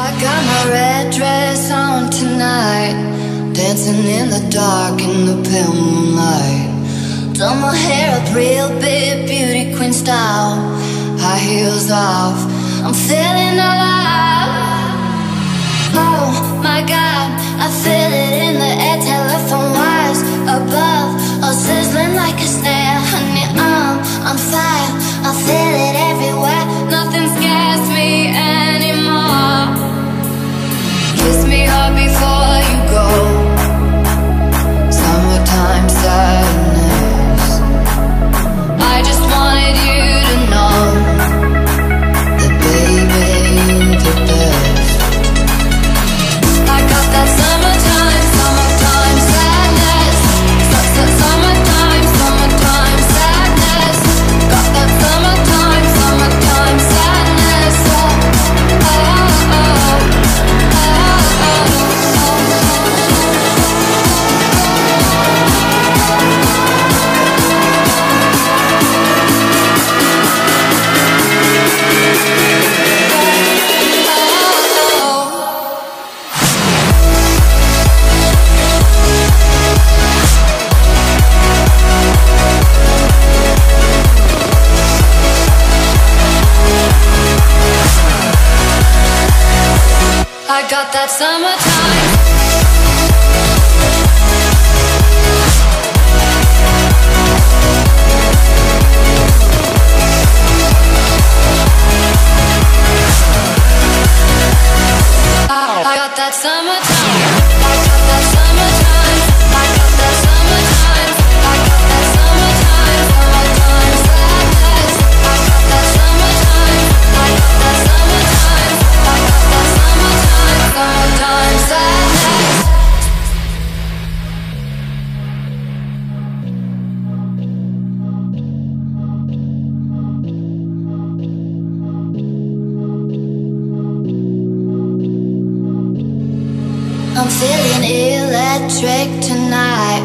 I got my red dress on tonight, dancing in the dark in the pale moonlight. Done my hair up real big, beauty queen style, high heels off. I'm feeling alive. I got that summertime. I got that summertime Feeling electric tonight.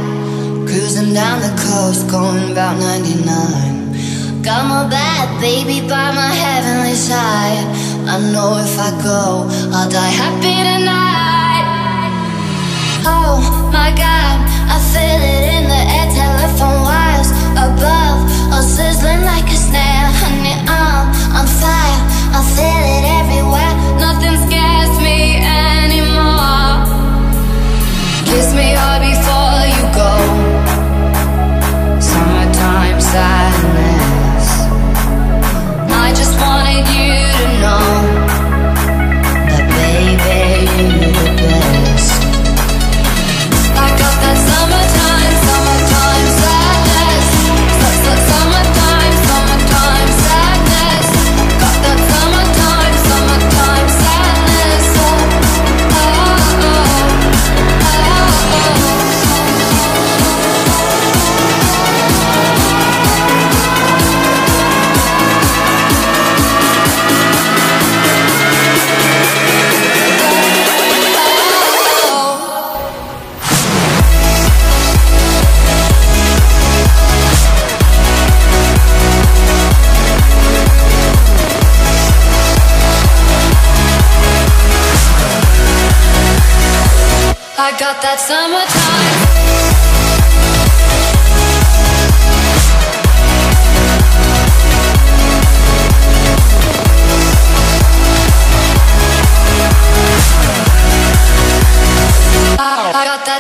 Cruising down the coast, going about 99. Got my bad baby by my heavenly side. I know if I go, I'll die happy tonight. Oh my god. I got that summertime.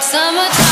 summertime